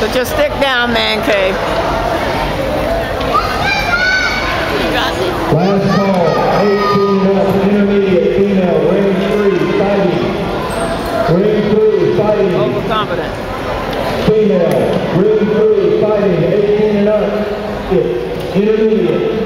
So just stick down, man cave. Last call, 18 up, intermediate, female, range three, fighting. Range three, fighting. Overconfident. Female, range three, fighting, 18 and up. Intermediate.